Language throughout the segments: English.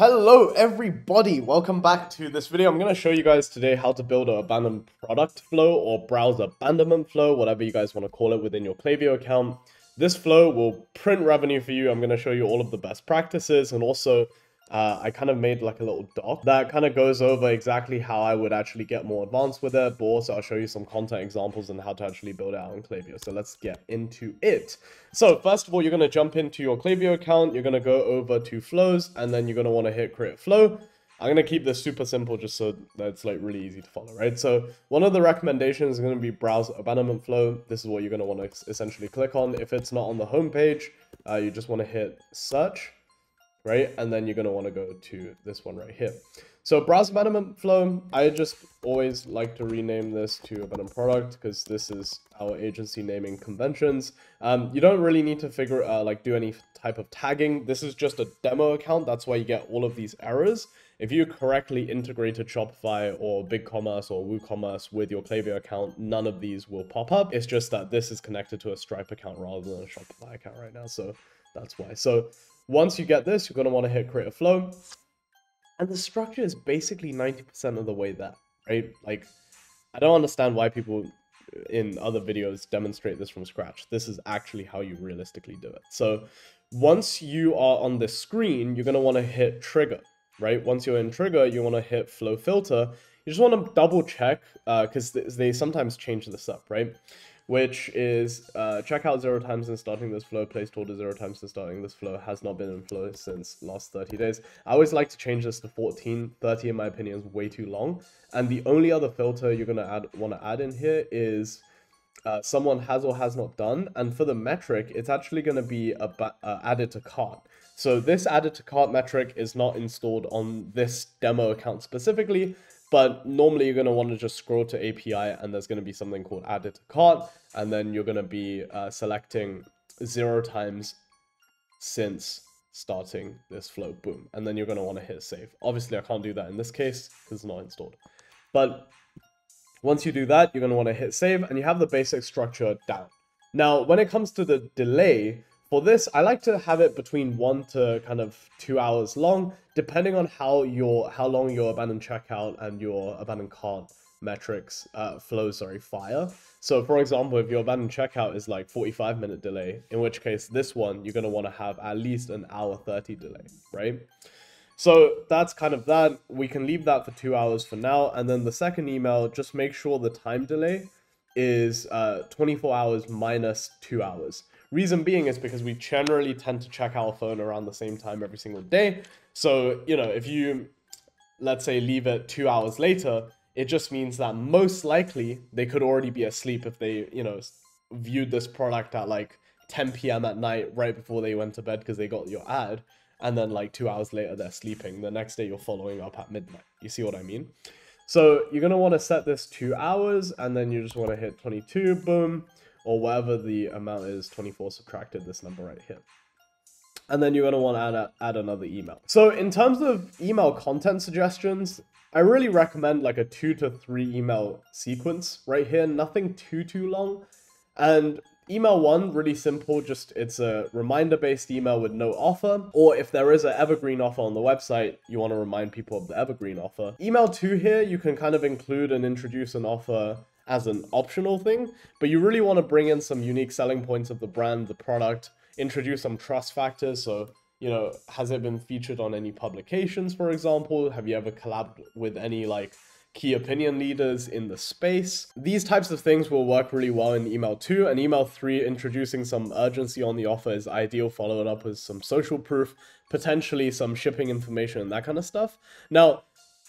Hello everybody, welcome back to this video. I'm going to show you guys today how to build an abandoned product flow or browser abandonment flow, whatever you guys want to call it within your Klaviyo account. This flow will print revenue for you. I'm going to show you all of the best practices and also uh, I kind of made like a little doc that kind of goes over exactly how I would actually get more advanced with it, but also I'll show you some content examples and how to actually build out in Klaviyo. So let's get into it. So first of all, you're going to jump into your Klaviyo account, you're going to go over to flows, and then you're going to want to hit create flow. I'm going to keep this super simple just so that it's like really easy to follow, right? So one of the recommendations is going to be browse abandonment flow. This is what you're going to want to essentially click on. If it's not on the home page, uh, you just want to hit search right? And then you're going to want to go to this one right here. So browse abandonment flow, I just always like to rename this to abandoned product because this is our agency naming conventions. Um, you don't really need to figure uh, like do any type of tagging. This is just a demo account. That's why you get all of these errors. If you correctly integrated Shopify or BigCommerce or WooCommerce with your Klaviyo account, none of these will pop up. It's just that this is connected to a Stripe account rather than a Shopify account right now. So that's why. So once you get this, you're going to want to hit create a flow. And the structure is basically 90% of the way there, right? Like, I don't understand why people in other videos demonstrate this from scratch. This is actually how you realistically do it. So once you are on the screen, you're going to want to hit trigger, right? Once you're in trigger, you want to hit flow filter. You just want to double check because uh, they sometimes change this up, right? Which is uh, check out zero times since starting this flow, placed order zero times since starting this flow, has not been in flow since last 30 days. I always like to change this to 14, 30 in my opinion is way too long. And the only other filter you're gonna add want to add in here is uh, someone has or has not done. And for the metric, it's actually gonna be a uh, added to cart. So this added to cart metric is not installed on this demo account specifically, but normally you're going to want to just scroll to API and there's going to be something called added to cart. And then you're going to be uh, selecting zero times since starting this flow. Boom. And then you're going to want to hit save. Obviously, I can't do that in this case because it's not installed. But once you do that, you're going to want to hit save and you have the basic structure down. Now, when it comes to the delay, for this, I like to have it between one to kind of two hours long, depending on how your how long your abandoned checkout and your abandoned cart metrics uh, flow, sorry, fire. So for example, if your abandoned checkout is like 45 minute delay, in which case this one, you're going to want to have at least an hour 30 delay, right? So that's kind of that. We can leave that for two hours for now. And then the second email, just make sure the time delay is uh, 24 hours minus two hours. Reason being is because we generally tend to check our phone around the same time every single day. So, you know, if you, let's say, leave it two hours later, it just means that most likely they could already be asleep if they, you know, viewed this product at like 10 p.m. at night right before they went to bed because they got your ad. And then like two hours later, they're sleeping. The next day, you're following up at midnight. You see what I mean? So you're going to want to set this two hours and then you just want to hit 22, boom or whatever the amount is, 24 subtracted this number right here. And then you're going to want to add, a, add another email. So in terms of email content suggestions, I really recommend like a two to three email sequence right here. Nothing too, too long. And email one, really simple. Just it's a reminder based email with no offer. Or if there is an evergreen offer on the website, you want to remind people of the evergreen offer. Email two here, you can kind of include and introduce an offer as an optional thing, but you really want to bring in some unique selling points of the brand, the product, introduce some trust factors. So, you know, has it been featured on any publications, for example? Have you ever collabed with any like key opinion leaders in the space? These types of things will work really well in email two. And email three, introducing some urgency on the offer is ideal, followed up with some social proof, potentially some shipping information and that kind of stuff. Now,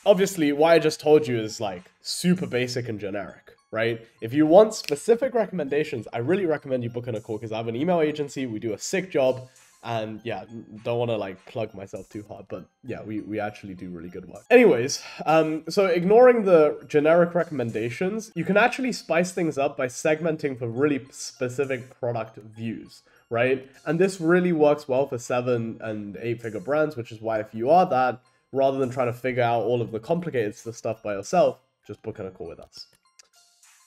obviously, what I just told you is like super basic and generic right? If you want specific recommendations, I really recommend you book in a call because I have an email agency. We do a sick job. And yeah, don't want to like plug myself too hard, but yeah, we, we actually do really good work. Anyways, um, so ignoring the generic recommendations, you can actually spice things up by segmenting for really specific product views, right? And this really works well for seven and eight figure brands, which is why if you are that, rather than trying to figure out all of the complicated stuff by yourself, just book in a call with us.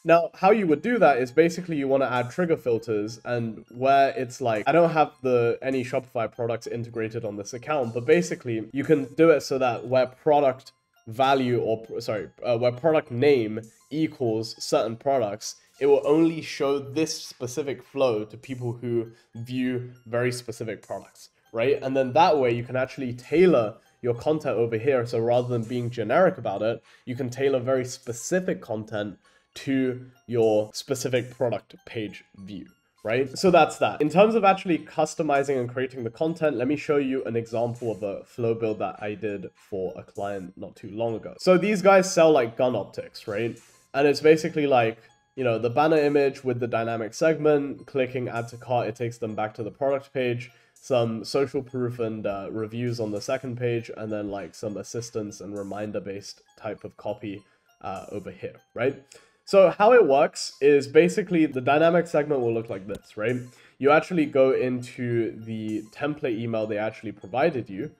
Now, how you would do that is basically you want to add trigger filters and where it's like, I don't have the any Shopify products integrated on this account, but basically you can do it so that where product value or sorry, uh, where product name equals certain products, it will only show this specific flow to people who view very specific products, right? And then that way you can actually tailor your content over here. So rather than being generic about it, you can tailor very specific content to your specific product page view right? So that's that. In terms of actually customizing and creating the content, let me show you an example of a flow build that I did for a client not too long ago. So these guys sell like gun optics, right? And it's basically like, you know, the banner image with the dynamic segment, clicking add to cart, it takes them back to the product page, some social proof and uh, reviews on the second page, and then like some assistance and reminder based type of copy uh, over here, right? So how it works is basically the dynamic segment will look like this, right? You actually go into the template email they actually provided you,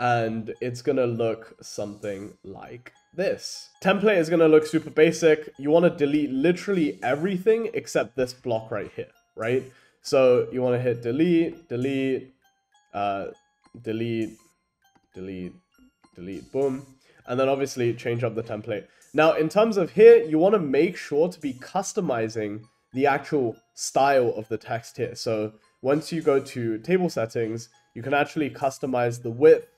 and it's gonna look something like this. Template is gonna look super basic. You wanna delete literally everything except this block right here, right? So you wanna hit delete, delete, uh, delete, delete, delete, boom. And then obviously change up the template. Now, in terms of here, you want to make sure to be customizing the actual style of the text here. So once you go to table settings, you can actually customize the width,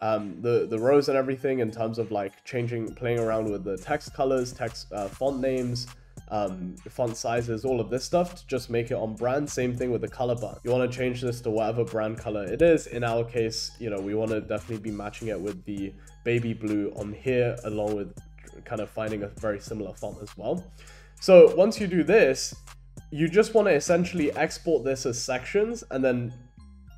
um, the, the rows and everything in terms of like changing, playing around with the text colors, text uh, font names, um, font sizes, all of this stuff to just make it on brand. Same thing with the color bar. You want to change this to whatever brand color it is. In our case, you know, we want to definitely be matching it with the baby blue on here along with kind of finding a very similar font as well. So once you do this, you just want to essentially export this as sections and then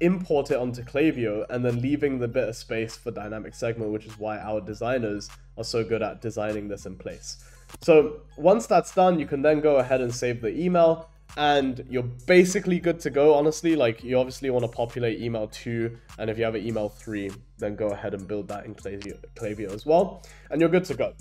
import it onto Klaviyo and then leaving the bit of space for dynamic segment, which is why our designers are so good at designing this in place. So once that's done, you can then go ahead and save the email and you're basically good to go, honestly. Like, you obviously want to populate email 2, and if you have an email 3, then go ahead and build that in Klaviyo as well, and you're good to go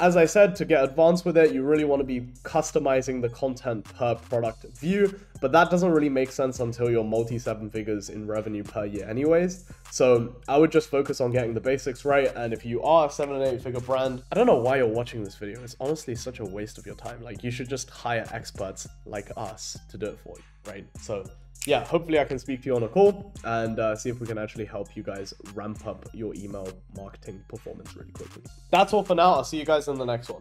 as I said, to get advanced with it, you really want to be customizing the content per product view, but that doesn't really make sense until you're multi seven figures in revenue per year anyways. So I would just focus on getting the basics right. And if you are a seven and eight figure brand, I don't know why you're watching this video. It's honestly such a waste of your time. Like you should just hire experts like us to do it for you, right? So yeah, hopefully I can speak to you on a call and uh, see if we can actually help you guys ramp up your email marketing performance really quickly. That's all for now. I'll see you guys in the next one.